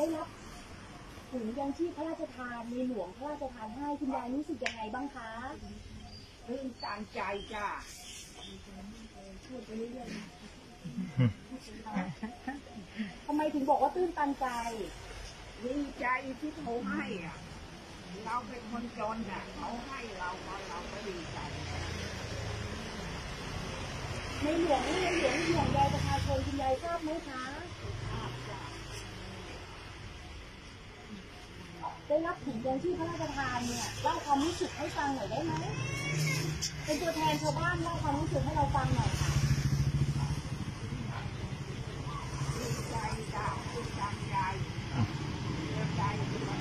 ได้รับถุงยังชีพพระราชทานในหลวงพระราชทานให้คุณยายรู้สึกยังไงบ้างคะตื้นตันใจจ้าพูดไปเรื่อยๆทำไมถึงบอกว่าตื้นตันใจดีใจที่เขาให้อะ เราเป็นคนจนอะเขาให้เราก็เราก็ดีใจในหลวงในหลวงห่วงใยประชาชนคุณยายทราบไหมคะ ได้รับถุงยังชีพพระราชทานเนี่ยเล่าความรู้สึกให้ฟังหน่อยได้ไหมเป็นตัวแทนชาวบ้านเล่าความรู้สึกให้เราฟังหน่อยค่ะดีใจจ้าใจดีใจด้วย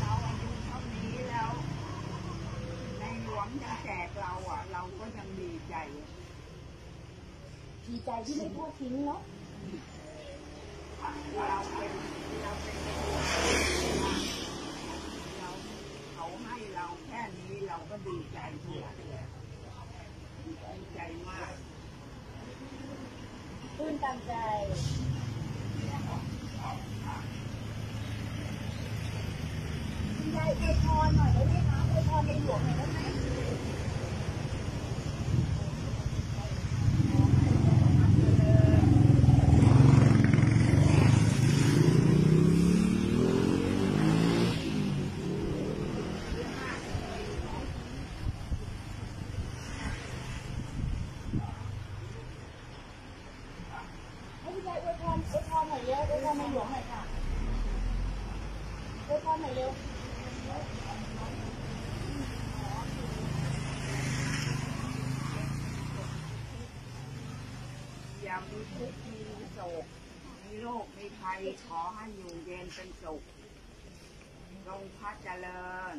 เราอายุเท่านี้แล้วในหลวงยังแจกเราอะเราก็ยังดีใจ ดีใจที่ไม่ทอดทิ้งเนาะเราเขาให้เราแค่นี้เราก็ดีใจทุกอย่างเลยดีใจมากตื้นตันใจคุณยายอวยพรหน่อยได้ไหมคะอวยพรในหลวงหน่อยได้ไหม ให้คุณยายอวยพรอวยพรหน่ อยเร็วอยพรในหลวงหน่อยค่ะอวยพรหน่อยเร็วอย่ามีทุกข์มีโศกมีโรคมีภัยขอให้อยู่เย็นเป็นสุขลงพระเจริญ